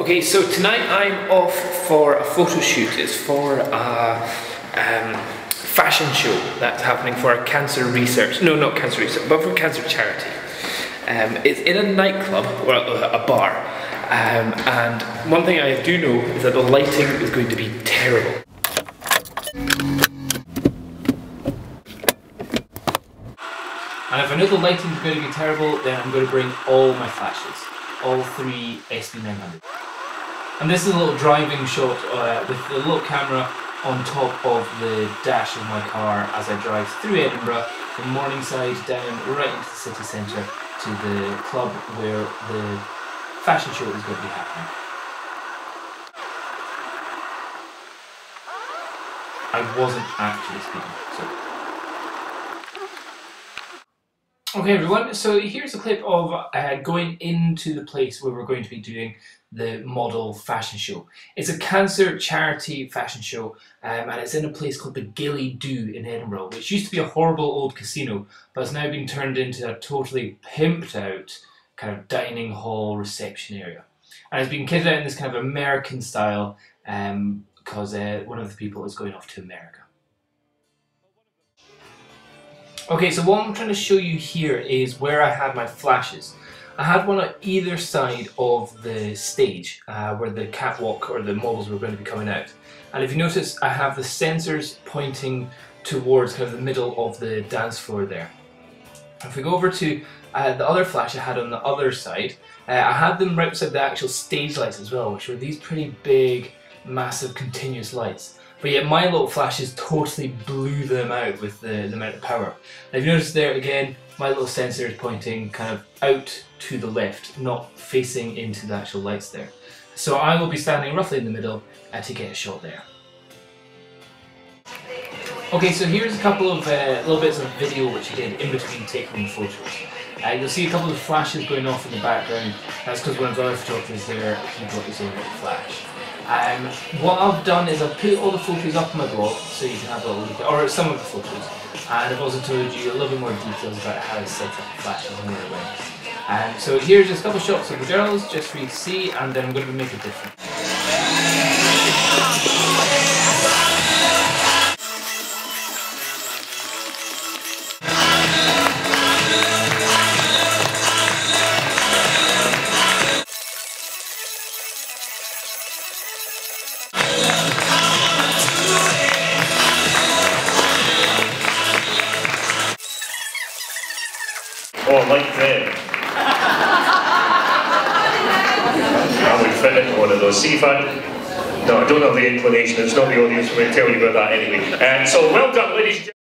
Okay, so tonight I'm off for a photo shoot. It's for a um, fashion show that's happening for a cancer research, no, not cancer research, but for cancer charity. Um, it's in a nightclub, or a bar, um, and one thing I do know is that the lighting is going to be terrible. And if I know the lighting is going to be terrible, then I'm going to bring all my flashes. All three SB900. And this is a little driving shot uh, with the little camera on top of the dash of my car as I drive through Edinburgh from Morningside down right into the city centre to the club where the fashion show is going to be happening. I wasn't actually speaking, so Okay everyone, so here's a clip of uh, going into the place where we're going to be doing the model fashion show. It's a cancer charity fashion show um, and it's in a place called the Ghillie Dhu in Edinburgh, which used to be a horrible old casino but has now been turned into a totally pimped out kind of dining hall reception area. And it's been kitted out in this kind of American style um, because uh, one of the people is going off to America. Okay, so what I'm trying to show you here is where I had my flashes. I had one on either side of the stage uh, where the catwalk or the models were going to be coming out. And if you notice, I have the sensors pointing towards kind of the middle of the dance floor there. If we go over to uh, the other flash I had on the other side, uh, I had them right beside the actual stage lights as well, which were these pretty big, massive, continuous lights. But yet my little flashes totally blew them out with the, the amount of power. Now if you notice there again, my little sensor is pointing kind of out to the left, not facing into the actual lights there. So I will be standing roughly in the middle uh, to get a shot there. Okay, so here's a couple of uh, little bits of video which I did in between taking the photos. Uh, you'll see a couple of flashes going off in the background. That's because one of the other photographers there, he got his own flash. Um, what I've done is I've put all the photos up on my blog so you can have a look at, or some of the photos. And I've also told you a little bit more details about how I set up flashes where it went. And so here's just a couple shots of the girls just for you to see and then I'm going to make a different. Oh, like them. I would fit into one of those. See if I... No, I don't have the inclination. It's not the audience. We'll tell you about that anyway. And so, well done, ladies